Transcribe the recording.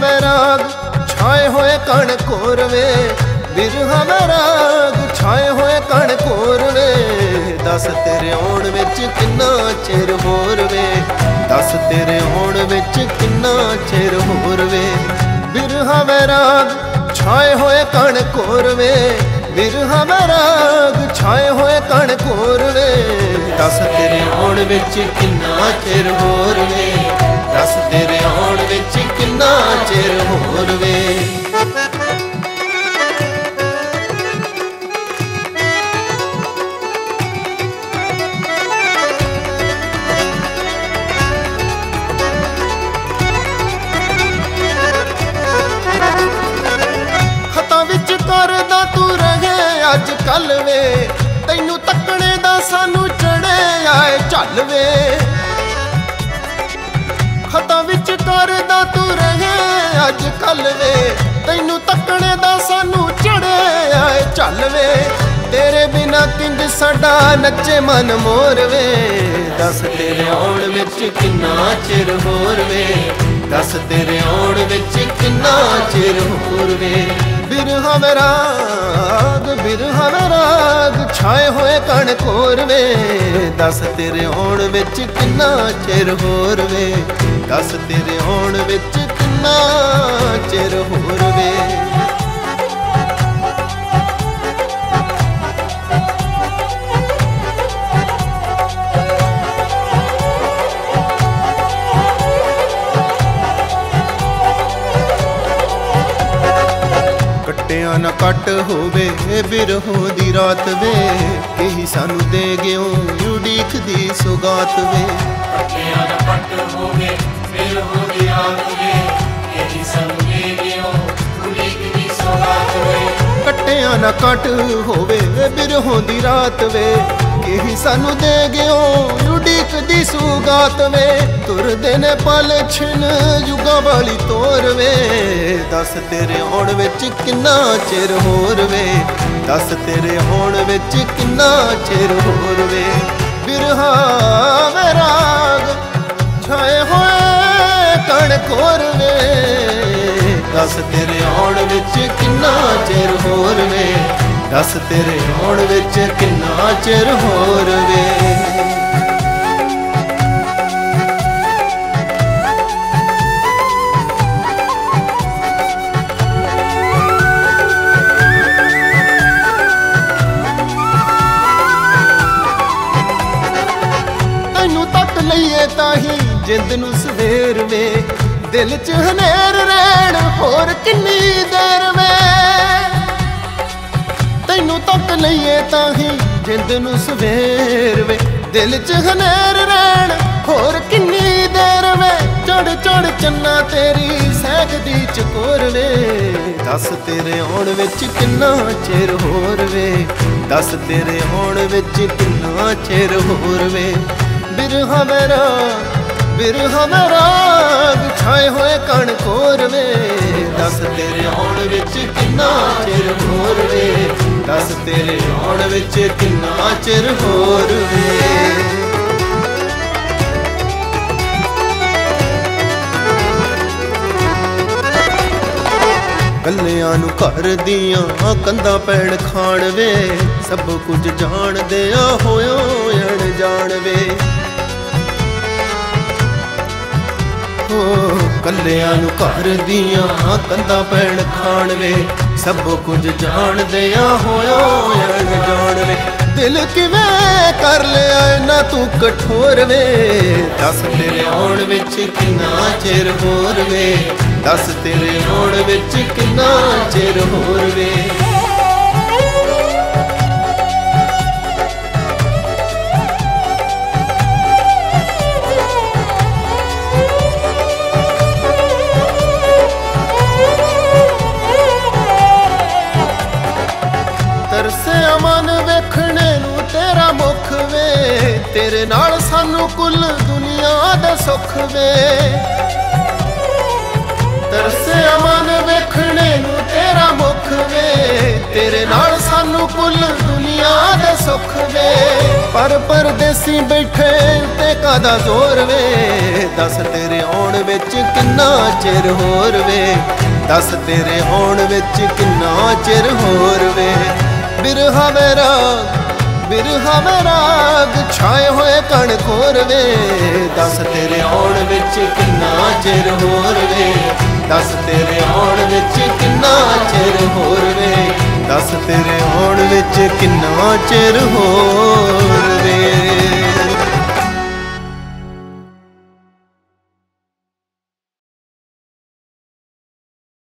ਵੈ ਰਾਗ ਛਾਏ ਹੋਏ ਕਣ ਕੋਰਵੇ ਬਿਰਹਾ ਰਾਗ ਛਾਏ ਹੋਏ ਕਣ ਕੋਰਵੇ। ਦੱਸ ਤੇਰੇ ਆਉਣ ਵਿੱਚ ਕਿੰਨਾ ਚਿਰ ਹੋਰ ਵੇ ਦੱਸ ਤੇਰੇ ਆਉਣ ਵਿੱਚ ਕਿੰਨਾ ਚਿਰ ਹੋਰ ਵੇ ਬਿਰਹਾ ਰਾਗ ਛਾਏ ਹੋਏ ਕਣ ਕੋਰਵੇ ਬਿਰਹਾ ਰਾਗ ਛਾਏ ਹੋਏ ਕਣ ਕੋਰਵੇ। ਦੱਸ ਤੇਰੇ ਹੋਣ ਵਿੱਚ ਕਿੰਨਾ ਚਿਰ ਹੋਰ ਵੇ ਅੱਜ ਕੱਲ ਵੇ, ਤੈਨੂੰ ਤੱਕਣੇ ਦਾ ਸਾਨੂੰ ਚੜੇ ਆਏ ਝੱਲ ਵੇ। ਖਤਾਂ ਵਿੱਚ ਕਰਦਾ ਤੂੰ ਰਹੇ ਅੱਜ ਕੱਲ ਵੇ, ਤੈਨੂੰ ਤੱਕਣੇ ਦਾ ਸਾਨੂੰ ਚੜੇ ਆਏ ਝੱਲ ਵੇ। ਤੇਰੇ ਬਿਨਾ ਕਿੰਜ ਸਾਡਾ ਨੱਚੇ ਮਨ ਮੋਰ ਵੇ। ਦੱਸ ਤੇਰੇ ਆਉਣ ਵਿੱਚ ਕਿੰਨਾ ਚਿਰ ਹੋਰ ਵੇ। ਦੱਸ ਤੇਰੇ ਆਉਣ ਵਿੱਚ ਕਿੰਨਾ ਚਿਰ ਹੋਰ ਵੇ ਬਿਰਹਾ ਰਾਗ ਬਿਰਹਾ ਰਾਗ ਛਾਏ ਹੋਏ ਕਣ ਕੋਰ ਵੇ ਦੱਸ ਤੇਰੇ ਆਉਣ ਵਿੱਚ ਕਿੰਨਾ ਚਿਰ ਹੋਰ ਵੇ ਦੱਸ ਤੇਰੇ ਆਉਣ ਵਿੱਚ ਕਿੰਨਾ ਚਿਰ ਹੋਰ ਵੇ ਕੱਟਿਆ ਨਾ ਕੱਟ ਹੋਵੇ ਬਿਰਹੋ ਦੀ ਰਾਤ ਵੇ। ਇਹੀ ਸਾਨੂੰ ਦੇ ਗਿਓ ਉਡੀਕ ਦੀ ਸੁਗਾਤ ਵੇ। ਕੱਟਿਆ ਦਾ ਹੋਵੇ ਗਿਆ ਤੁਗੇ ਇਹੀ ਸੰਗੇ ਗਿਓ ਉਡੀਕ ਦੀ ਸੋਗਾਤ ਵੇ। ਕੱਟਿਆ ਨਾ ਕੱਟ ਹੋਵੇ ਬਿਰਹੋ ਦੀ ਰਾਤ ਵੇ। ਇਹੀ ਸਾਨੂੰ ਦੇ ਗਿਓ। ਉਡੀਕ ਦੀ ਸੁਗਾਤ ਵੇ। ਤੁਰਦੇ ਨੇ ਪਲ ਛਿਨ ਜੁਗਾ ਵਾਲੀ ਤੋਰ ਵੇ। ਦੱਸ ਤੇਰੇ ਹੋਣ ਵਿੱਚ ਕਿੰਨਾ ਚਿਰ ਹੋਰ ਵੇ। ਦੱਸ ਤੇਰੇ ਹੋਣ ਵਿੱਚ ਕਿੰਨਾ ਚਿਰ ਹੋਰ ਵੇ। ਬਿਰਹਾ ਵੇ ਛਾਏ ਹੋਏ ਕਣ ਕੋਰ ਵੇ। ਦੱਸ ਤੇਰੇ ਆਉਣ ਵਿੱਚ ਕਿੰਨਾ ਚਿਰ ਹੋਰ ਵੇ। ਦੱਸ ਤੇਰੇ ਆਉਣ ਵਿੱਚ ਕਿੰਨਾ ਚਿਰ ਹੋਰ ਵੇ? ਤੈਨੂੰ ਤੱਕ ਲਈਏ ਤਾਂ ਹੀ ਜਿੰਦ ਨੂੰ ਸਵੇਰ ਵੇ। ਦਿਲ 'ਚ ਹਨੇਰ ਰਹਿਣ, ਹੋਰ ਕਿੰਨੀ ਦੇਰ ਵੇ? ਹੀ ਨੂੰ ਸਵੇਰ ਵੇ। ਦਿਲ 'ਚ ਹਨੇਰ ਰਹਿਣ, ਹੋਰ ਕਿੰਨੀ ਦੇਰ ਵੇ। ਚੜ ਚੜ ਚੰਨਾ ਤੇਰੀ ਸਹਿਕਦੀ ਚਕੋਰ ਵੇ। ਦੱਸ ਤੇਰੇ ਆਉਣ ਵਿੱਚ ਕਿੰਨਾ ਚਿਰ ਹੋਰ ਵੇ। ਦੱਸ ਤੇਰੇ ਆਉਣ ਵਿੱਚ ਕਿੰਨਾ ਚਿਰ ਹੋਰ ਵੇ। ਬਿਰਹਾ ਮੇਰਾ ਬਿਰਹਾ ਮੇਰਾ ਛਾਏ ਹੋਏ ਕਣ ਕੋਰ ਵੇ। ਦੱਸ ਤੇਰੇ ਆਉਣ ਵਿੱਚ ਕਿੰਨਾ ਚਿਰ ਹੋਰ ਵੇ। ਦੱਸ ਤੇਰੇ ਆਉਣ ਵਿੱਚ ਕਿੰਨਾ ਚਿਰ ਹੋਰ ਵੇ। ਕੱਲਿਆਂ ਨੂੰ ਘਰ ਦੀਆਂ ਕੰਧਾਂ ਪੈਣ ਖਾਣ ਵੇ। ਸਭ ਕੁਝ ਜਾਣਦੇ ਆ ਹੋਇਓ ਅਣ ਜਾਣਵੇ ਹੋ ਕੱਲਿਆਂ ਨੂੰ ਘਰ ਦੀਆਂ ਕੰਧਾਂ ਪੈਣ ਖਾਣ ਵੇ, ਸਭ ਕੁਝ ਜਾਣਦੇ ਆ ਹੋਇਓ ਅਣ ਜਾਣਵੇ ਦਿਲ ਕਿਵੇਂ ਕਰ ਲਿਆ ਨਾ ਤੂੰ ਕਠੋਰ ਵੇ? ਦੱਸ ਤੇਰੇ ਆਉਣ ਵਿੱਚ ਕਿੰਨਾ ਚਿਰ ਹੋਰ ਵੇ? ਦੱਸ ਤੇਰੇ ਆਉਣ ਵਿੱਚ ਕਿੰਨਾ ਚਿਰ ਹੋਰ ਵੇ? ਤਰਸਿਆ ਮਨ ਵੇਖਣੇ ਨੂੰ ਤੇਰਾ ਮੁਖ ਵੇ। ਤੇਰੇ ਨਾਲ ਸਾਨੂੰ ਕੁੱਲ ਦੁਨੀਆ ਦਾ ਸੁੱਖ ਵੇ। ਤਰਸਿਆ ਮਨ ਵੇਖਣੇ ਨੂੰ ਤੇਰਾ ਮੁਖ ਵੇ। ਤੇਰੇ ਨਾਲ ਸਾਨੂੰ ਕੁੱਲ ਦੁਨੀਆ ਦੇ ਸੁੱਖ ਵੇ। ਪਰ ਪਰਦੇਸੀ ਬੈਠੇ ਤੇ ਕਾਦਾ ਜ਼ੋਰ ਵੇ? ਦੱਸ ਤੇਰੇ ਆਉਣ ਵਿੱਚ ਕਿੰਨਾ ਚਿਰ ਹੋਰ ਵੇ? ਦੱਸ ਤੇਰੇ ਆਉਣ ਵਿੱਚ ਕਿੰਨਾ ਚਿਰ ਹੋਰ ਵੇ? ਬਿਰਹਾ ਮੇਰਾ ਬਿਰਹਾ ਮੇਰਾ ਛਾਏ ਹੋਏ ਕਣ ਖੋਰ ਵੇ। ਦੱਸ ਤੇਰੇ ਆਉਣ ਵਿੱਚ ਕਿੰਨਾ ਚਿਰ ਹੋਰ ਵੇ। ਦੱਸ ਤੇਰੇ ਆਉਣ ਵਿੱਚ ਕਿੰਨਾ ਚਿਰ ਹੋਰ ਵੇ। ਦੱਸ ਤੇਰੇ ਆਉਣ ਵਿੱਚ ਕਿੰਨਾ ਚਿਰ ਹੋਰ ਵੇ।